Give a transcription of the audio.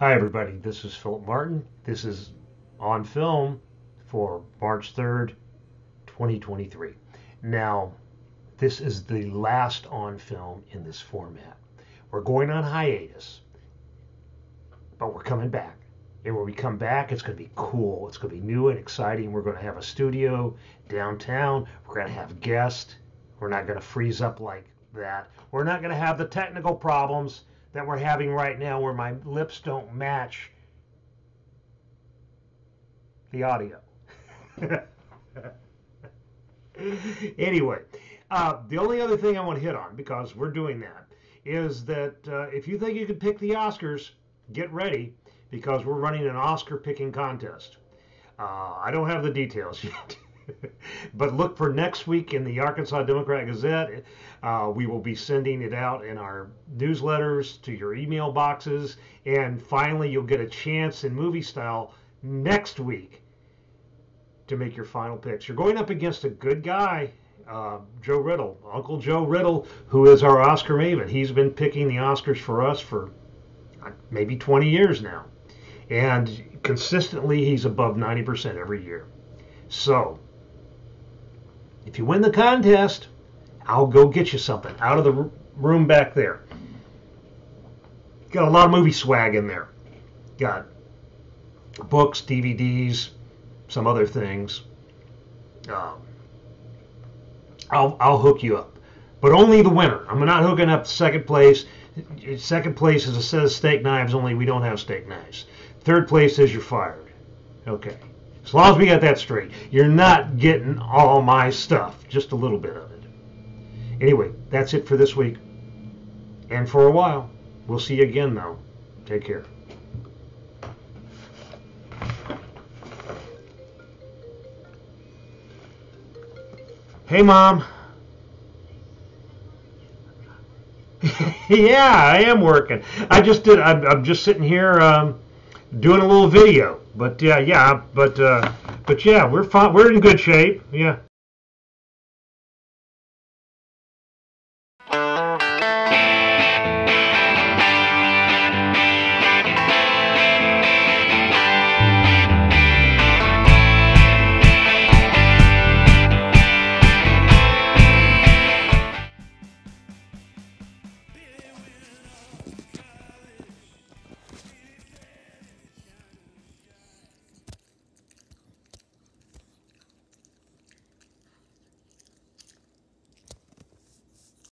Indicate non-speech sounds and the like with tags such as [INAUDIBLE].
Hi, everybody. This is Philip Martin. This is on film for March 3rd, 2023. Now, this is the last on film in this format. We're going on hiatus, but we're coming back. And when we come back, it's going to be cool. It's going to be new and exciting. We're going to have a studio downtown. We're going to have guests. We're not going to freeze up like that. We're not going to have the technical problems that we're having right now where my lips don't match the audio. [LAUGHS] anyway, uh, the only other thing I want to hit on, because we're doing that, is that uh, if you think you could pick the Oscars, get ready, because we're running an Oscar picking contest. Uh, I don't have the details [LAUGHS] yet. [LAUGHS] but look for next week in the Arkansas Democrat Gazette. Uh, we will be sending it out in our newsletters to your email boxes. And finally, you'll get a chance in movie style next week to make your final picks. You're going up against a good guy, uh, Joe Riddle, Uncle Joe Riddle, who is our Oscar maven. He's been picking the Oscars for us for uh, maybe 20 years now. And consistently, he's above 90% every year. So, if you win the contest, I'll go get you something out of the room back there. Got a lot of movie swag in there. Got books, DVDs, some other things. Um, I'll, I'll hook you up, but only the winner. I'm not hooking up second place. Second place is a set of steak knives, only we don't have steak knives. Third place is you're fired. Okay. As long as we got that straight, you're not getting all my stuff, just a little bit of it. Anyway, that's it for this week. And for a while. We'll see you again, though. Take care. Hey, Mom. [LAUGHS] yeah, I am working. I just did. I'm, I'm just sitting here um, doing a little video. But yeah, yeah, but uh, but yeah, we're fine. We're in good shape. Yeah.